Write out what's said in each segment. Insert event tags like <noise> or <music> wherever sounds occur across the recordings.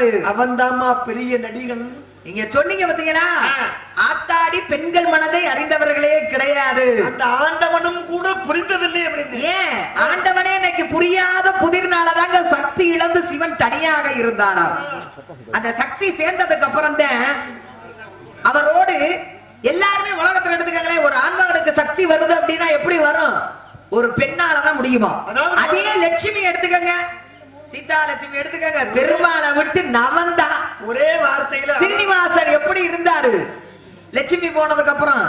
கூடாது. அவன்தாம்மா பெரிய நடிகன். நீங்க சொன்னீங்க பாத்தீங்களா. ஆத்தாடி பெண்கள் மனதை அறிந்தவர்களே கிடையாது. அந்த ஆண்டவனும் கூட புரிந்ததில்லை அப்படின்னு. ஏன்? ஆண்டவனே எனக்கு புரியாத புதிர்னாலதாங்க சக்தி இழந்து சிவன் தனியாக இருந்தானா அந்த சக்தி சேர்ந்ததுக்கு அப்புறம் தான் அவரோடு எல்லாருமே உலகத்துல எடுத்துக்கங்களேன் ஒரு ஆண்மகனுக்கு சக்தி வருது அப்படின்னா எப்படி வரும்? ஒரு பெண்ணாலதான் முடியுமா? அதே லட்சுமி எடுத்துக்கங்க. சீதா லட்சுமி எடுத்துக்கங்க. பெருமாளை விட்டு நவந்தா. ஒரே வார்த்தையில அவன் சீனிவாசன் எப்படி இருந்தாரு? லட்சுமி போனதுக்கு அப்புறம்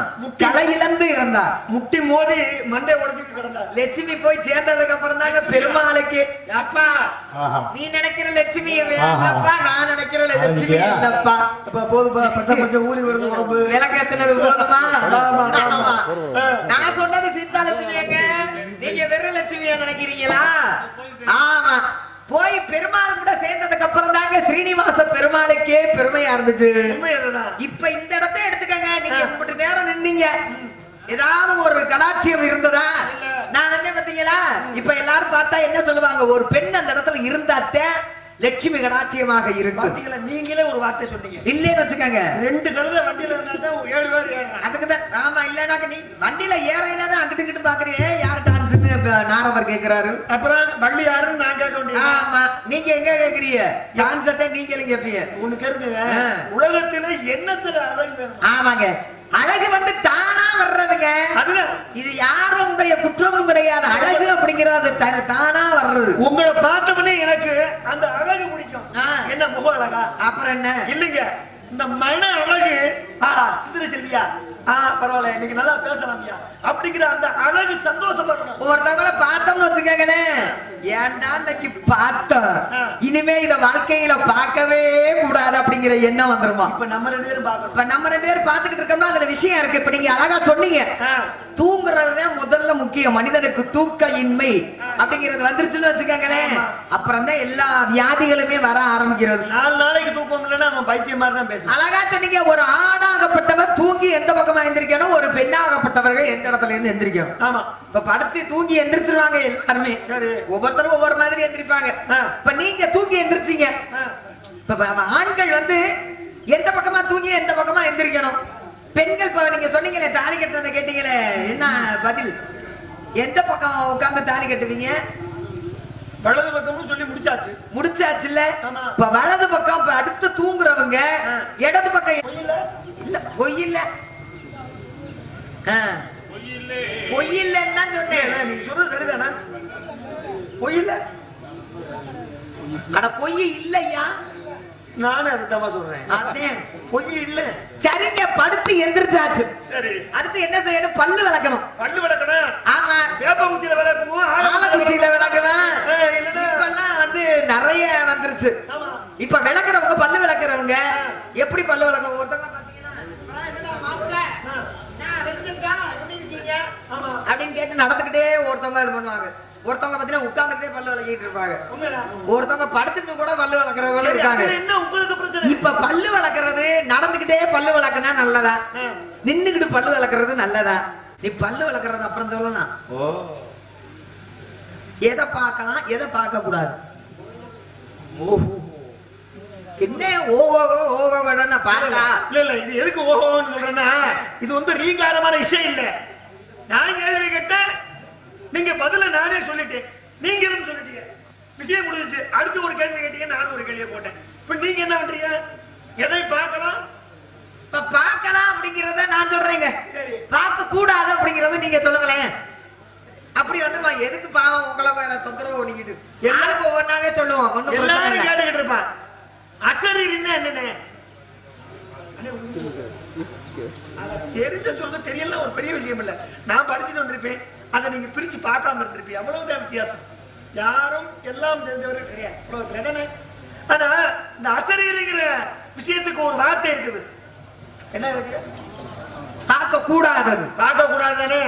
தலை இழந்து இருந்தார். முட்டி மோதி மண்டை உடைச்சுட்டு கிடந்தார். லட்சுமி போய் சேர்ந்ததுக்கு அப்புறம் தாங்க பெருமாளுக்கு அப்பா. நீ நினைக்கிற லட்சுமி வேணப்பா நான் நினைக்கிற லட்சுமி? இல்லப்பா. அப்ப போதுப்பா பச்சை கொஞ்சம் ஊறி வருது உடம்பு. விளக்கேத்துனது போதுமா. நான் சொன்னது சீதா லட்சுமியங்க நீங்க வெறும் லட்சுமியா நினைக்கிறீங்களா? ஆமா. போய் பெருமாள் கூட சேர்ந்ததுக்கு அப்புறம் தாங்க ஸ்ரீனிவாச பெருமாளுக்கே பெருமையா இருந்துச்சு. இப்ப இந்த இடத்த எடுத்துக்கங்க. நீங்க இப்படி நேரம் நின்னீங்க. ஏதாவது ஒரு கலாட்சியம் இருந்ததா? நான் வந்து பாத்தீங்களா? இப்ப எல்லாரும் பார்த்தா என்ன சொல்லுவாங்க? ஒரு பெண் அந்த இடத்துல இருந்தாத்தே லட்சுமி கடாட்சியமாக இருக்கும் பாத்தீங்களா? நீங்களே ஒரு வார்த்தை சொன்னீங்க. இல்லைன்னு வச்சுக்கோங்க. ரெண்டு கழுத வண்டியில இருந்தா தான் ஏழு பேர் அதுக்கு தான் ஆமா இல்லனாக்க நீ வண்டியில ஏற இல்லாத அங்கிட்டு இங்கிட்டு பாக்குறீங்க யார் நாரதர் கேக்குறாரு? அப்புறம் வள்ளி யாருன்னு நான் கேட்க வேண்டியது ஆமா. நீங்க எங்க கேக்குறீங்க? டான்ஸத்தை நீங்களும் கேப்பீங்க ஒண்ணு கேளுங்க. உலகத்துல என்னத்துல அழகு ஆமாங்க. அழகு வந்து தானா வர்றதுங்க. இது யாருடைய குற்றமும் கிடையாது. அழகு அப்படிங்கிறது தானா வர்றது. உங்களை பார்த்தவனே எனக்கு அந்த அழகு பிடிக்கும். என்ன முக அழகா? அப்புறம் என்ன? இல்லைங்க. இந்த மன அழகு சித்திர செல்வியா? பரவாயில்ல. இன்னைக்கு நல்லா பேசலாம்யா அப்படிங்கிற அந்த அழகு சந்தோஷப்படணும் ஒருத்தவங்கள பார்த்தோம்னு வச்சுக்கோங்களேன் ஏன்டா இன்னைக்கு பார்த்தோம். இனிமே இத வாழ்க்கையில பார்க்கவே கூடாது அப்படிங்கிற எண்ணம் வந்துருமா? இப்ப நம்ம ரெண்டு பேரும் இப்ப நம்ம ரெண்டு பேரும் இருக்கோம்னா அதுல விஷயம் இருக்கு. இப்ப நீங்க அழகா சொன்னீங்க. தூங்குறதுதான் முதல்ல முக்கியம் மனிதனுக்கு தூக்க இன்மை அப்படிங்கிறது வந்துருச்சுன்னு வச்சுக்கோங்களேன். அப்புறம் தான் எல்லா வியாதிகளுமே வர ஆரம்பிக்கிறது. நாலு நாளைக்கு தூக்கம் இல்லைன்னா அவன் பைத்தியம் மாதிரி தான் பேசுவான். அழகா சொன்னீங்க ஒரு ஆணாகப்பட்டவர் தூங்கி எந்த பக்கமா எந்திரிக்கணும் ஒரு பெண்ணாகப்பட்டவர்கள் எந்த இடத்துல இருந்து எந்திரிக்கணும்? ஆமா. இப்ப படுத்து தூங்கி எந்திரிச்சிருவாங்க எல்லாருமே. சரி. ஒவ்வொருத்தரும் ஒவ்வொரு மாதிரி எந்திரிப்பாங்க. இப்ப நீங்க தூங்கி எந்திரிச்சீங்க. இப்ப ஆண்கள் வந்து எந்த பக்கமா தூங்கி எந்த பக்கமா எந்திரிக்கணும்? பெண்கள் இப்ப நீங்க சொன்னீங்களே தாலி கட்டுறத கேட்டீங்களே என்ன பதில்? எந்த பக்கம் உட்கார்ந்து தாலி கட்டுவீங்க? வலது பக்கமும் சொல்லி முடிச்சாச்சு. முடிச்சாச்சுல்ல? ஆமா. இப்ப வலது பக்கம் இப்ப அடுத்து தூங்குறவங்க. இடது பக்கம்? இல்ல? பொய் இல்ல. ஆ. பொய் இல்லைன்னு தான் சொன்னேன். நீ சொல்றது சரிதானே? பொய் இல்ல? அட பொய் இல்லையா? நானும் சொல்றேன். பொய் இல்ல. சரிங்க படுத்து எந்திரிச்சாச்சு. சரி. அடுத்து என்ன செய்யணும்? பல்லு விளக்கணும். பல்லு விளக்கணும்? ஆமா. வேப்ப குச்சியில இல்லைன்னா? இப்பெல்லாம் வந்து நிறைய வந்துருச்சு. ஆமா. இப்ப விளக்குறவங்க பல்லு விளக்குறவங்க எப்படி பல்லு விளக்கணும்? ஒருத்தவங்க அப்படின்னு கேட்டு நடந்துக்கிட்டே ஒருத்தவங்க இது பண்ணுவாங்க. ஒருத்தவங்க பாத்தீங்கன்னா உட்கார்ந்துட்டே பல்லு விளக்கிட்டு இருப்பாங்க. ஒருத்தவங்க படுத்துட்டு கூட பல்லு விளக்குறவங்க இருக்காங்க. அதுல என்ன? உங்களுக்கு பிரச்சனை. இப்ப பல்லு விளக்குறது நடந்துகிட்டே பல்லு விளக்குனா நல்லதா. நின்னுகிட்டு பல்லு விளக்குறது நல்லதா? நீ பல்லு விளக்குறது அப்புறம் சொல்லலாம். ஓ. எதை பார்க்கலாம் எதை பார்க்க கூடாது? ஓஹோ. என்ன ஓகோ ஓகோ பார்த்தா இல்ல இல்ல இது எதுக்கு ஓஹோன்னு சொல்றேன்னா இது வந்து ரீங்காரமான இசை இல்ல. நான் கேள்வி கேட்டேன் நீங்க பதில நானே சொல்லிட்டேன். நீங்களும் சொல்லிட்டீங்க? விஷயம் முடிஞ்சுச்சு. அடுத்து ஒரு கேள்வி கேட்டீங்க நானும் ஒரு கேள்வியை போட்டேன். இப்ப நீங்க என்ன பண்றீங்க? எதை பார்க்கலாம்? இப்ப பார்க்கலாம் அப்படிங்கறத நான் சொல்றேங்க. சரி. பார்க்க கூடாது அப்படிங்கறத நீங்க சொல்லுங்களேன். அப்படி வந்துருவா எதுக்கு பாவம் உங்களை வேற தொந்தரவு பண்ணிக்கிட்டு? எல்லாருக்கும் ஒவ்வொன்னாவே சொல்லுவோம். எல்லாரும். கேட்டுக்கிட்டு இருப்பான். அசரீர்னா என்னன்னு? அத தெரிஞ்ச சொல்றது தெரியல ஒரு பெரிய விஷயம் இல்ல. நான் படிச்சுட்டு வந்திருப்பேன். அதை நீங்க பிரிச்சு பார்க்காம இருந்திருப்பீங்க. அவ்வளவுதான் வித்தியாசம். யாரும் எல்லாம் தெரிஞ்சவர்கள் கிடையாது. உலகத்துல தானே? ஆனா இந்த அசரீருங்கிற விஷயத்துக்கு ஒரு வார்த்தை இருக்குது. என்ன இருக்கு? பார்க்க கூடாது பார்க்க கூடாது தானே?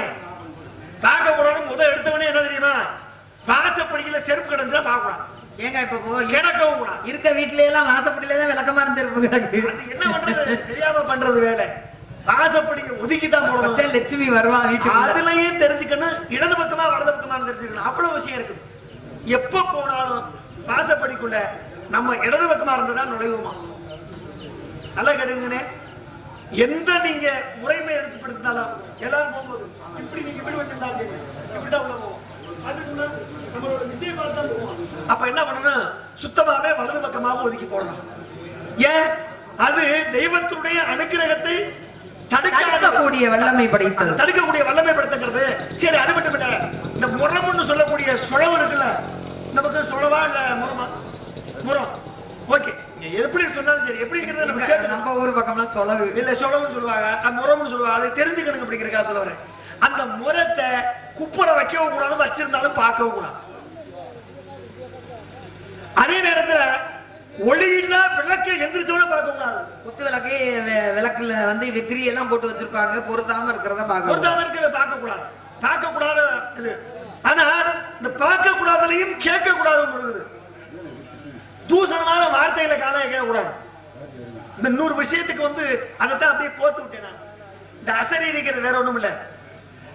பார்க்க கூடாது முதல் எடுத்தவனே என்ன தெரியுமா? வாசப்படியில் வீட்டுல செருப்பு கிடந்துச்சுன்னா பார்க்க கூடாது ஏங்க இப்ப கிடக்கவும் கூடாது. இருக்க வீட்ல எல்லாம் வாசப்படியில தான் விளக்கமா இருந்திருப்பு கிடக்கு என்ன பண்றது? தெரியாம பண்றது வேலை. வாசப்படி ஒதுக்கி தான் போடணும் லட்சுமி வருவா அதுலயும் தெரிஞ்சுக்கணும். இடது பக்கமா வலது பக்கமா தெரிஞ்சுக்கணும். அவ்வளவு விஷயம் இருக்குது. எப்ப போனாலும் வாசப்படிக்குள்ள நம்ம இடது பக்கமா இருந்ததா நுழைவுமா? நல்லா கேட்டுங்கண்ணே எந்த நீங்க முறைமை எடுத்துப்படுத்தினாலும் எல்லாரும் போகும்போது இப்படி நீங்க இப்படி வச்சிருந்தாலும் சரி இப்படிதான் உள்ள போவோம். அதுக்குள்ள நம்மளோட விஷயம் பார்த்து தான் போவோம். அப்ப என்ன பண்ணணும்? சுத்தமாவே வலது பக்கமாக ஒதுக்கி போடணும். ஏன்? அது தெய்வத்தினுடைய அனுக்கிரகத்தை தடுக்காத தடுக்கக்கூடிய வல்லமை படைத்தது. தடுக்கக்கூடிய வல்லமை படுத்துக்கிறது சரி அது மட்டும் இல்ல. இந்த முரம்னு சொல்லக்கூடிய சுழவு இருக்குல்ல இந்த பக்கம் சுழவா இல்ல முரமா? முரம். ஓகே. எப்படி சொன்னாலும் சரி எப்படி இருக்கிறது நம்ம கேட்டுக்கணும். நம்ம ஊர் பக்கம்லாம் சொலவு. இல்ல சுழவுன்னு சொல்லுவாங்க. அது முரம்னு சொல்லுவாங்க. அதை தெரிஞ்சுக்கணும் அப்படிங்கிறக்கா சொல்ல வரேன் அந்த முரத்தை குப்புற வைக்கவும் கூடாது வச்சிருந்தாலும் பார்க்கவும் கூடாது. அதே நேரத்துல ஒளியில்லா விளக்கை எந்திரிச்சோட பார்க்க கூடாது குத்து விளக்கு விளக்குல வந்து வித்திரி எல்லாம் போட்டு வச்சிருப்பாங்க. பொருத்தாம இருக்கிறத பாக்க பொருத்தாம இருக்கிறத பார்க்க கூடாது பார்க்க கூடாத ஆனா இந்த பார்க்க கூடாதுலயும் கேட்க கூடாதுன்னு இருக்குது. தூசணமான வார்த்தைகளை காண கேட்க கூடாது இந்த நூறு விஷயத்துக்கு வந்து அதைத்தான் அப்படியே போத்து விட்டேன் நான். இந்த அசரி இருக்கிறது வேற ஒண்ணும் இல்ல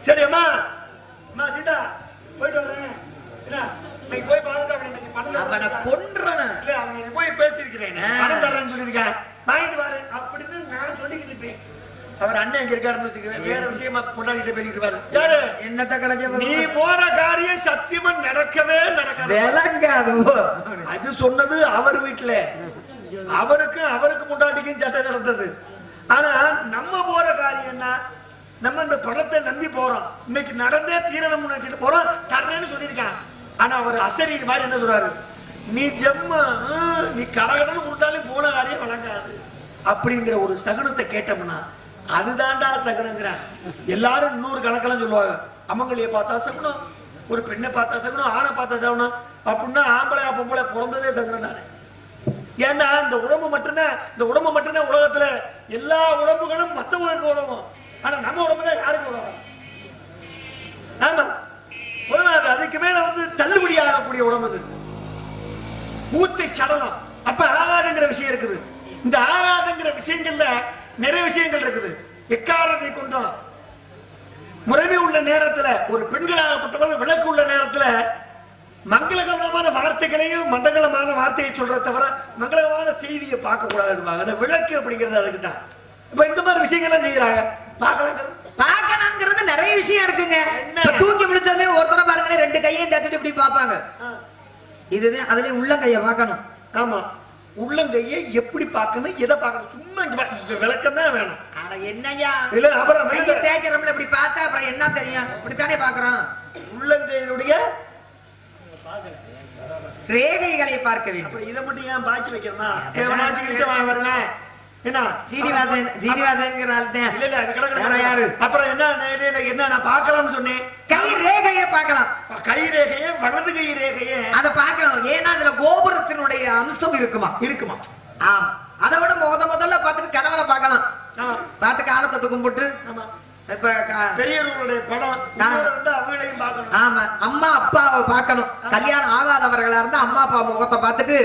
சரி அம்மா. அம்மா சீதா போயிட்டு வரேன். என்ன? போய் இன்னைக்கு பணம் அவனை தரேன். கொன்றன இல்ல அவன் எனக்கு போய் பேசியிருக்கிறேன். ஆ. பணம் தரேன்னு சொல்லியிருக்கேன் வாங்கிட்டு வாரு அப்படின்னு நான் சொல்லிக்கிட்டு இருப்பேன். அவர் அண்ணன் எங்க இருக்காருன்னு வச்சுக்கிறேன் வேற விஷயமா கொண்டாடிட்டு பேசிட்டு யாரு? என்னத்த கிடைக்க நீ போற காரியம் சத்தியமா நடக்கவே நடக்காது. விளங்காது அது சொன்னது அவர் வீட்டுல அவருக்கு அவருக்கு முன்னாடிக்கும் சட்டை நடந்தது. ஆனா நம்ம போற காரியம் என்ன? நம்ம இந்த பணத்தை நம்பி போறோம். இன்னைக்கு நடந்தே தீரணும்னு நினைச்சிட்டு போறோம். தர்றேன்னு சொல்லியிருக்கான். ஆனா அவர் அசரீர் மாதிரி என்ன சொல்றாரு? நீ ஜெம்ம நீ கடகடன்னு கொடுத்தாலும் போன காரியம் வழங்காது. அப்படிங்கிற ஒரு சகுனத்தை கேட்டோம்னா அதுதான்டா சகுனங்கிறான் எல்லாரும் இன்னொரு கணக்கெல்லாம் சொல்லுவாங்க. அம்மங்களைய பார்த்தா சகுனம் ஒரு பெண்ணை பார்த்தா சகுனம் ஆணை பார்த்தா சகுனம். அப்படின்னா ஆம்பளை பொம்பளை பிறந்ததே சகுனம் தானே. ஏன்னா இந்த உடம்பு மட்டும்தான் இந்த உடம்பு மட்டும்தான் உலகத்துல எல்லா உடம்புகளும் மற்றவங்களுக்கு உடம்பும் ஆனா நம்ம உடம்பு தான் யாருக்கு உடம்பு ஆமா. உலகம் அதுக்கு மேல வந்து தள்ளுபடி ஆகக்கூடிய உடம்பு அது. மூத்தை சடலம். அப்ப ஆகாதுங்கிற விஷயம் இருக்குது. இந்த ஆகாதுங்கிற விஷயங்கள்ல நிறைய விஷயங்கள் இருக்குது. எக்காரத்தை கொண்டோம்? முறைமை உள்ள நேரத்துல ஒரு பெண்களாகப்பட்டவர்கள் விளக்கு உள்ள நேரத்துல மங்களகரமான வார்த்தைகளையும் மண்டகலமான வார்த்தையை சொல்றத தவிர மங்களகரமான செய்தியை பார்க்க கூடாதுன்னு அந்த விளக்கு அப்படிங்கிறது அதுக்கு தான் இப்ப இந்த மாதிரி விஷயங்கள்லாம் செய்யறாங்க. பார்க்கறாங்க நிறைய விஷயம் இருக்குங்க. தூங்கி முடிச்சதுமே ஒருத்தர பாருங்களேன் ரெண்டு கையையும் தட்டிட்டு இப்படி பாப்பாங்க இதுதான் அதுலயும் உள்ள கைய பார்க்கணும். ஆமா. உள்ளங்கையை எப்படி பார்க்கணும்? எதை பார்க்கணும்? சும்மா இங்க விளக்கம் தான் வேணும். ஆனா என்னய்யா இல்ல அப்புறம் கையை தேய்க்கிறோம்ல இப்படி பார்த்தா அப்புறம் என்ன தெரியும்? இப்படித்தானே பாக்குறோம் உள்ளங்கையினுடைய ரேகைகளை பார்க்க வேண்டும். இதை மட்டும் ஏன் பாக்கி வைக்கிறனா எவனாச்சும் இழுச்ச வாங்க வருவேன். என்ன? சீனிவாசன் சீனிவாசன்ங்கிற ஆள் தான். இல்ல இல்ல அது கிடக்கு வேற யாரு? அப்புறம் என்ன என்ன நான் பார்க்கலாம்னு சொன்னேன். கை ரேகையை பார்க்கலாம். கை ரேகையே வலது கை ரேகையே. அதை பார்க்கலாம் ஏன்னா அதுல கோபுரத்தினுடைய அம்சம் இருக்குமா? இருக்குமா. ஆமா. அதை விட முத முதல்ல பார்த்துட்டு கணவனை பார்க்கலாம். பார்த்து காலை தொட்டு கும்பிட்டு. ஆமா. இப்ப பெரியவர்களுடைய படம் அவங்களையும் பார்க்கணும். ஆமா அம்மா அப்பாவை பார்க்கணும். கல்யாணம் ஆகாதவர்களா இருந்தா அம்மா அப்பா முகத்தை பார்த்துட்டு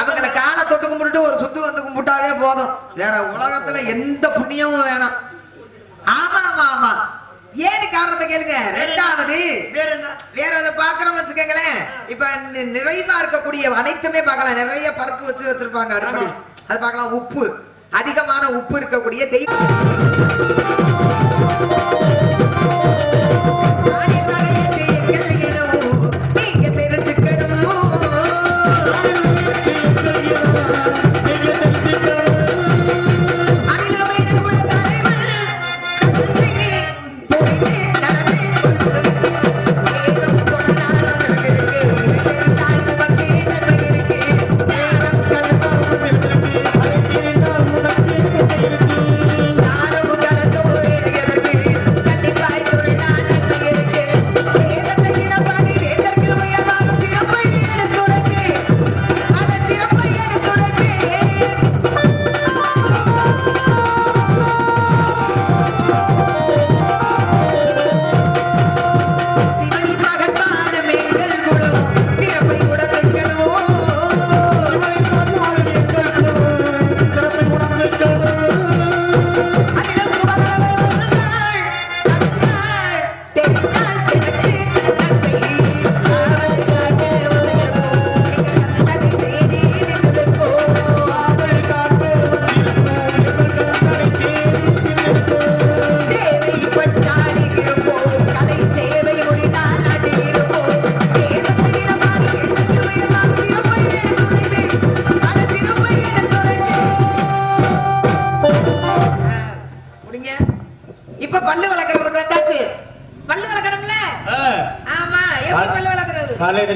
அவங்கள காலை தொட்டு கும்பிட்டுட்டு ஒரு சுத்து வந்து கும்பிட்டாவே போதும். வேற உலகத்துல எந்த புண்ணியமும் வேணாம். ஆமா ஆமா ஆமா. ஏன்னு காரணத்தை கேளுங்க? ரெண்டாவது வேற எதை பாக்குறோம் வச்சுக்கோங்களேன். இப்ப நிறைவா இருக்கக்கூடிய அனைத்துமே பார்க்கலாம். நிறைய பருப்பு வச்சு வச்சிருப்பாங்க. அது பார்க்கலாம். உப்பு. அதிகமான உப்பு இருக்கக்கூடிய தெய்வம்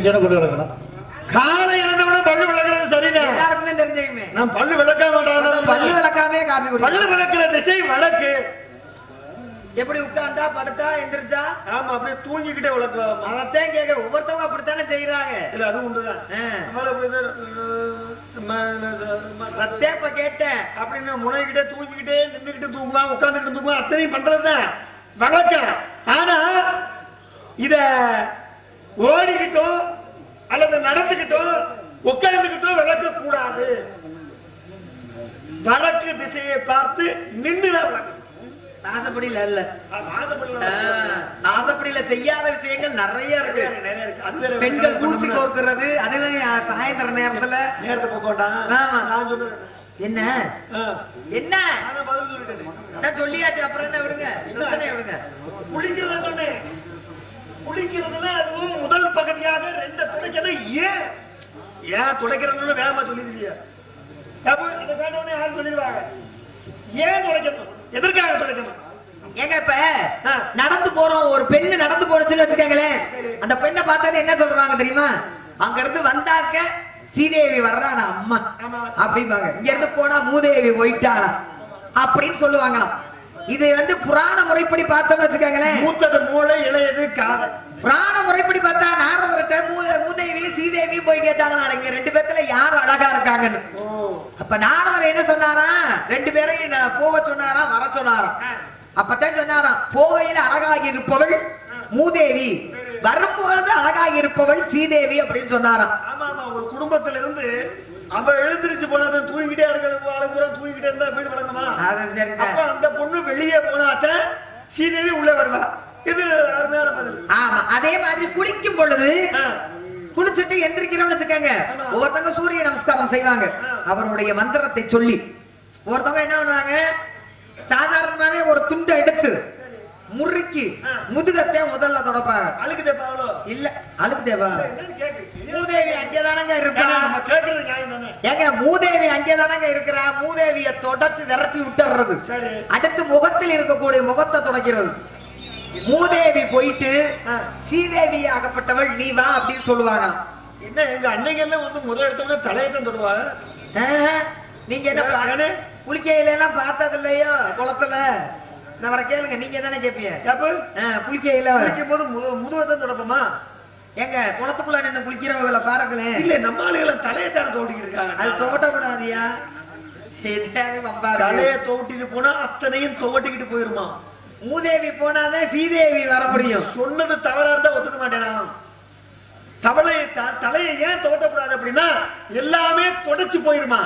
எழுந்திரிச்சோட பல்லு விளக்கணும் காலை இழந்தவன பல்லு விளக்குறது சரிதான். எல்லாருக்கும் தெரிஞ்சுக்குமே நான் பல்லு விளக்க மாட்டான்? பல்லு விளக்காமே காபி குடி பல்லு விளக்குற திசை வடக்கு. எப்படி உட்கார்ந்தா படுத்தா எந்திரிச்சா? ஆமா அப்படியே தூங்கிக்கிட்டே விளக்குவோம்? அதத்தான் கேட்க ஒவ்வொருத்தவங்க அப்படித்தானே செய்யறாங்க இல்ல அது உண்டுதான். இப்ப கேட்டேன். அப்படின்னு முனைகிட்டே தூங்கிக்கிட்டே நின்னுக்கிட்டு தூங்குவான் உட்கார்ந்துக்கிட்டு தூங்குவான். அத்தனையும் பண்றதுதான். வழக்கம். ஆனா இத ஓடிக்கிட்டோ அல்லது நடந்துக்கிட்டோ உட்கார்ந்துக்கிட்டோ விளக்க கூடாது வடக்கு திசையை பார்த்து நின்றுதான் விளக்கணும். ஆசைப்படியில இல்ல. ஆசைப்படியில செய்யாத விஷயங்கள் நிறைய இருக்கு. பெண்கள் பண்ணணும்னா கோர்க்கிறது அதுலயும் சாயந்தர நேரத்துல. நேரத்தை சொன்னது என்ன. என்ன? நான் சொல்லியாச்சு அப்புறம் என்ன விடுங்க? விடுங்க. குளிக்கிறத சொன்னேன். குளிக்கிறதுல அதுவும் முதல் பகுதியாக ரெண்ட துடைக்கிறது ஏன்? ஏன் துடைக்கிறதுன்னு வேகமா சொல்லிருக்கிய அதை கேட்டவொடனே யாரும் சொல்லிடுவாங்க ஏன் துடைக்கணும்? எதற்காக துடைக்கணும்? ஏங்க இப்ப. நடந்து போறோம் ஒரு பெண்ணு நடந்து போடுச்சுன்னு வச்சுக்கோங்களேன். அந்த பெண்ணை பார்த்தது என்ன சொல்றாங்க தெரியுமா? அங்க இருந்து வந்தாக்க சீதேவி வர்றாடா அம்மா. அப்படிம்பாங்க. இங்க இருந்து போனா மூதேவி போயிட்டாடா அப்படின்னு சொல்லுவாங்களாம். இது வந்து புராண முறைப்படி பார்த்தோம்னு வச்சுக்கோங்களேன். மூத்தது மூளை இளையது காதல். புராண முறைப்படி பார்த்தா நாரதர்கிட்ட மூத மூதேவி சீதேவி போய் கேட்டாங்களா இங்க ரெண்டு பேத்துல யார் அழகா இருக்காங்கன்னு. அப்ப நாரதர் என்ன சொன்னாரா? ரெண்டு பேரையும் போக சொன்னாரா? வர சொன்னாராம். அப்பதான் சொன்னாராம் போகையில அழகாகி இருப்பவள் மூதேவி. வரும்பொழுது அழகாகி இருப்பவள் சீதேவி அப்படின்னு சொன்னாராம். ஆமா ஆமா ஒரு குடும்பத்துல இருந்து அவ எழுந்திருச்சு போனது தூங்கிட்டே இருக்கிற பூரா தூங்கிட்டே இருந்தா வீடு வழங்குமா அப்ப அந்த பொண்ணு வெளியே போனாத்த சீதேவி உள்ள வருவா. இது அருமையான பதில். ஆமா அதே மாதிரி குளிக்கும் பொழுது. குளிச்சுட்டு எந்திரிக்கிறோம்னு வச்சுக்கோங்க. ஒவ்வொருத்தவங்க சூரிய நமஸ்காரம் செய்வாங்க. அவருடைய மந்திரத்தை சொல்லி. ஒருத்தவங்க என்ன பண்ணுவாங்க? சாதாரணமாவே ஒரு துண்டை எடுத்து முறுக்கி. முதுகத்தை முதல்ல தொடப்பாங்க. அழுக்கு தேப்பாவளோ இல்ல அழுக்கு தேவா மூதேவி அங்கேதானங்க இருக்கா? ஏங்க மூதேவி அங்கேதானங்க இருக்கிறா? மூதேவிய தொடச்சு விரட்டி விட்டுறது. அடுத்து முகத்தில் இருக்கக்கூடிய முகத்தை துடைக்கிறது. மூதேவி போயிட்டு. சீதேவி ஆகப்பட்டவள் நீ வா அப்படின்னு சொல்லுவாங்க என்ன எங்க அன்னைங்க எல்லாம் வந்து முதல் எடுத்தோடனே தலையை தான் தொடுவாங்க நீங்க என்ன? குளிக்கையில எல்லாம் பார்த்தது இல்லையோ குளத்துல? நான் வர கேளுங்க நீங்க தானே கேப்பீங்க? குளிக்கையில குளிக்கும் போது முது- முதுவை தான் தொடப்போமா? ஏங்க குளத்துக்குள்ள நின்று குளிக்கிறவங்கள பாருங்களேன் இல்ல நம்ம ஆளுகளை தலையை தானே தோட்டிக்கிட்டு இருக்காங்க. அது துவட்ட கூடாதியா. தலையை தோட்டிட்டு போனா அத்தனையும் துவட்டிக்கிட்டு போயிருமா? மூதேவி போனாதான் சீதேவி வர முடியும். சொன்னது தவறா இருந்தா ஒத்துக்க மாட்டேன். தவளையை தலையை ஏன் துவட்டக்கூடாது அப்படின்னா எல்லாமே தொடச்சு போயிருமா?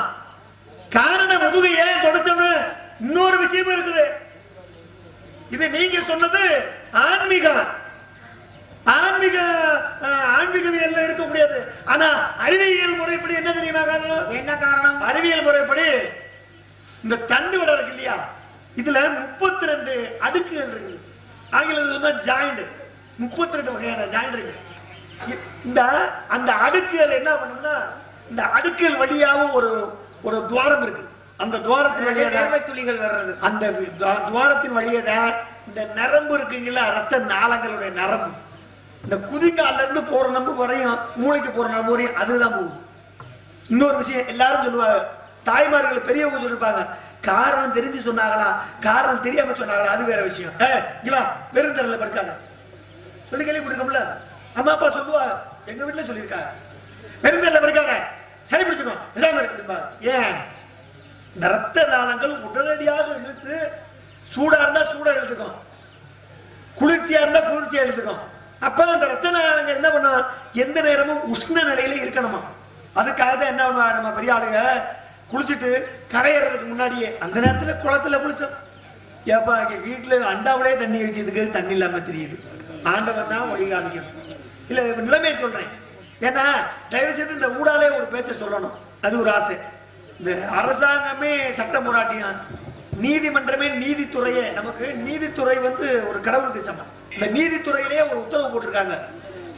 காரணம் முதுகை ஏன் தொடச்சோம்னு இன்னொரு விஷயமும் இருக்குது. இது நீங்க சொன்னது ஆன்மீகம். ஆன்மீக அஹ், ஆன்மீகவியல்ல இருக்க முடியாது ஆனா அறிவியல் முறைப்படி என்ன தெரியுமா காரணம்? என்ன காரணம்? அறிவியல் முறைப்படி இந்த தண்டு விட இருக்கு இல்லையா? இதுல முப்பத்தி ரெண்டு அடுக்குகள் இருக்கு. ஆங்கிலத்தில் சொன்னா ஜாயிண்ட் முப்பத்தி ரெண்டு வகையான ஜாயிண்ட் இருக்கு. இந்த அந்த அடுக்குகள் என்ன பண்ணும்னா இந்த அடுக்குகள் வழியாவும் ஒரு ஒரு துவாரம் இருக்கு. அந்த துவாரத்தின் வழியா தான் வேர்வை துளிகள் வர்றது. அந்த துவாரத்தின் வழியே தான் இந்த நரம்பு இருக்குங்களா ரத்த நாளங்களுடைய நரம்பு. இந்த குதிங்கால்ல இருந்து போற நம்பு வரையும் மூளைக்கு போற நம்பு வரையும் அதுதான் போகுது. இன்னொரு விஷயம் எல்லாரும் சொல்லுவாங்க. தாய்மார்கள் பெரியவங்க சொல்லிருப்பாங்க. காரணம் தெரிஞ்சு சொன்னாங்களா? காரணம் தெரியாம சொன்னாங்களா? அது வேற விஷயம். வெறும் தரல படுக்காங்க சொல்லி கேள்வி கொடுக்கல அம்மா அப்பா சொல்லுவா எங்க வீட்டுல சொல்லியிருக்காங்க. தரல படுக்காங்க சளி பிடிச்சுக்கோ. இல்லாம ஏன்? இந்த ரத்த நாளங்கள் உடனடியாக இழுத்து சூடா இருந்தா சூடா எழுத்துக்கும் குளிர்ச்சியா இருந்தா குளிர்ச்சியா இழுத்துக்கும். அப்ப அந்த ரத்த நாளங்கள் என்ன பண்ணும்? எந்த நேரமும் உஷ்ண நிலையில இருக்கணுமா? அதுக்காக தான் என்ன பண்ணுவா நம்ம பெரிய ஆளுங்க? குளிச்சுட்டு கரையிறதுக்கு முன்னாடியே அந்த நேரத்தில் குளத்துல குளிச்சோம். ஏப்பா வீட்டில் அண்டாவிலே தண்ணி வைக்கிறதுக்கு தண்ணி இல்லாமல் தெரியுது. ஆண்டவன் தான் வழி காமிக்கணும் இல்லை நிலைமையை சொல்கிறேன் ஏன்னா தயவு செய்து இந்த ஊடாலே ஒரு பேச்சை சொல்லணும். அது ஒரு ஆசை. இந்த அரசாங்கமே சட்டம் போராட்டியம் நீதிமன்றமே நீதித்துறையே நமக்கு நீதித்துறை வந்து ஒரு கடவுளுக்கு சமம். இந்த நீதித்துறையிலே ஒரு உத்தரவு போட்டிருக்காங்க.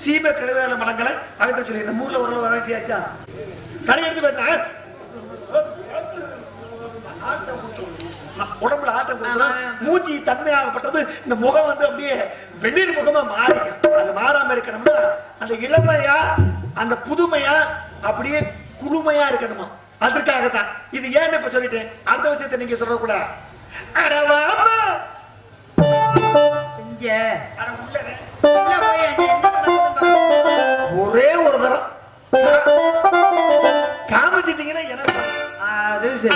சீம கழுதான மலங்களை அகற்ற சொல்லி நம்ம ஊர்ல ஒரு வரட்டியாச்சா கடை எடுத்து உடம்புல ஆட்டம் கொடுத்துரும் மூச்சு தன்மையாகப்பட்டது. இந்த முகம் வந்து அப்படியே வெளிர் முகமா மாறிக்கும் அது மாறாம இருக்கணும்னா அந்த இளமையா அந்த புதுமையா அப்படியே குளுமையா இருக்கணுமா? அதற்காகத்தான். இது ஏன்னு இப்ப சொல்லிட்டேன்? அடுத்த விஷயத்தை நீங்க சொல்லக்கூட. ஒரே ஒரு தரம். காமிச்சிட்டீங்கன்னா எனக்கு அது சரி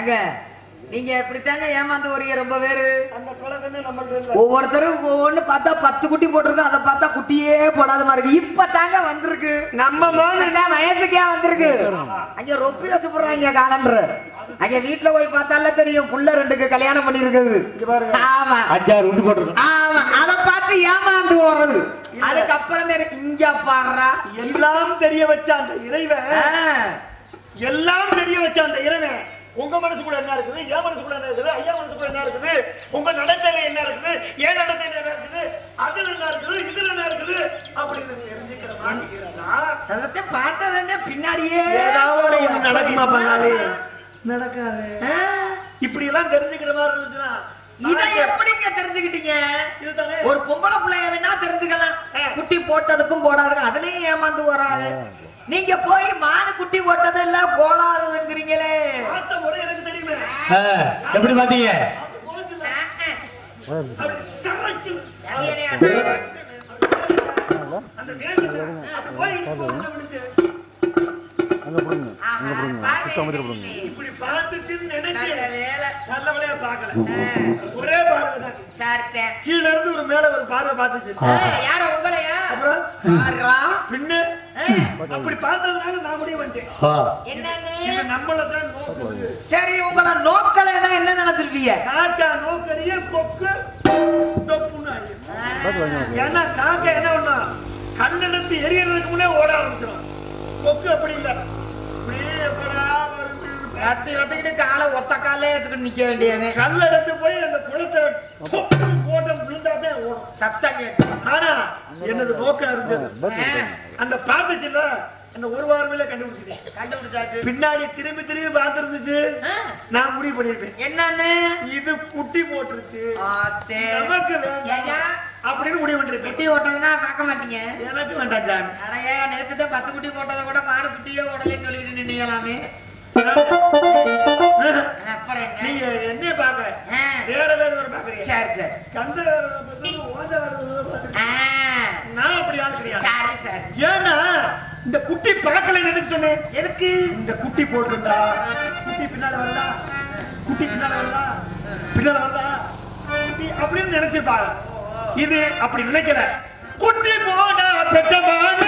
ஏங்க நீங்க இப்படித்தாங்க ஏமாந்து வரீங்க ரொம்ப பேரு. ஒவ்வொருத்தரும் ஒவ்வொன்னு பார்த்தா பத்து குட்டி போட்டிருக்கோம் அதை பார்த்தா குட்டியே போடாத மாதிரி இருக்கு. இப்ப தாங்க வந்திருக்கு. நம்ம மாதிரி தான் வயசுக்கே வந்திருக்கு. அங்க ரொப்பி வச்சு போடுறாங்க காலண்டர். அங்க வீட்டுல போய் பார்த்தால தெரியும் புள்ள ரெண்டுக்கு கல்யாணம் பண்ணி இருக்குது ஆமா. அஞ்சாறு குட்டி போட்டிருக்கோம். ஆமா. அத பார்த்து ஏமாந்து போறது அதுக்கப்புறம் தெரியும் இங்க பாடுறா எல்லாம் தெரிய வச்ச அந்த இறைவன் எல்லாம் தெரிய வச்ச அந்த இறைவன் உங்க மனசுக்குள்ள என்ன இருக்குது? என் மனசுக்குள்ள என்ன இருக்குது? ஐயா மனசுக்குள்ள என்ன இருக்குது? உங்க நடத்தையில என்ன இருக்குது? ஏன் நடத்தையில என்ன இருக்குது? அதுல என்ன இருக்குது? இதுல என்ன இருக்குது? அப்படின்னு தெரிஞ்சுக்கிற மாட்டேங்கிறதா பார்த்ததுன்னு பின்னாடியே. ஏதாவது ஒண்ணு நடக்குமா பண்ணாலே? நடக்காது. இப்படி எல்லாம் தெரிஞ்சுக்கிற மாதிரி இருந்துச்சுன்னா இதை எப்படிங்க தெரிஞ்சுக்கிட்டீங்க? ஒரு பொம்பளை பிள்ளைய வேணா தெரிஞ்சுக்கலாம். குட்டி போட்டதுக்கும் போடாதுக்கும் அதுலயும் ஏமாந்து வராங்க. நீங்க போய் மானு குட்டி போட்டது இல்ல போடாதுங்கிறீங்களே பார்த்த முறை எனக்கு தெரியுமே. ஆ, எப்படி பாத்தீங்க அது போச்சு சார். அது சமைச்சு அந்த வேகத்தை அது போய் இங்க போகுது விழுச்சு. இப்படி பார்த்துச்சுன்னு நினைச்சு நல்ல வேலையா பார்க்கல. ஒரே பார்வை தான். கீழ இருந்து ஒரு மேல ஒரு பார்வை பார்த்துச்சு. யார உங்களையா? அப்புறம்? யாரா? பின்ன? அப்படி பார்த்ததுனால நான் முடிவு பண்ணிட்டேன் ஆ, என்னன்னு? இது நம்மள தான் நோக்குது. சரி உங்களை நோக்கலைன்னா என்ன நினைச்சிருப்பீங்க காக்கா நோக்கறிய கொக்கு. தொப்புன்னு. ஏன்னா காக்கா என்ன பண்ணா கல்லெடுத்து எரியறதுக்கு முன்னே ஓட ஆரம்பிச்சிடும் கொக்கு அப்படி இல்ல. கத்துக்கிட்டு காலை ஒத்த காலே வச்சுக்கிட்டு நிக்க வேண்டியது கல்லெடுத்து போய் அந்த குளத்துல போட்டு விழுந்தாதான் ஓடும். சத்தம் கேட்டு. ஆனா என்னது நோக்கம் இருந்தது? அந்த பார்த்துச்சுல்ல அந்த ஒரு வாரமே கண்டுபிடிச்சிட்டேன். கண்டுபிடிச்சாச்சு? பின்னாடி திரும்பி திரும்பி பார்த்துருந்துச்சு. நான் முடிவு பண்ணிருப்பேன் என்னன்னு? இது குட்டி போட்டுருச்சு. நமக்கு? அப்படின்னு முடிவு பண்ணிருப்பேன் குட்டி ஓட்டதுன்னா பார்க்க மாட்டீங்க? எனக்கு வேண்டாம் சாமி. ஆனா ஏன் நேத்து தான் பத்து குட்டி போட்டதை கூட மாடு குட்டியே உடலேன்னு சொல்லிட்டு நின்னீங்களாமே <laughs> அப்புறம் என்ன? நீங்க என்னைய பாக்க ஆ, வேற வேற ஒரு பாக்குறீங்க சரி சரி. கந்த வேற பார்த்து, ஓத வேற பார்த்து. ஆ, நான் அப்படி ஆள் கிடையாது சரி சரி. ஏன்னா இந்த குட்டி பார்க்கல எதுக்கு சொன்னேன்? எதுக்கு? இந்த குட்டி போட்டிருந்தா குட்டி பின்னால வருதா? குட்டி பின்னால வருதா? பின்னால வருதா? குட்டி அப்படின்னு நினைச்சிருப்பாங்க இது அப்படி நினைக்கல. குட்டி போனா பெத்தமான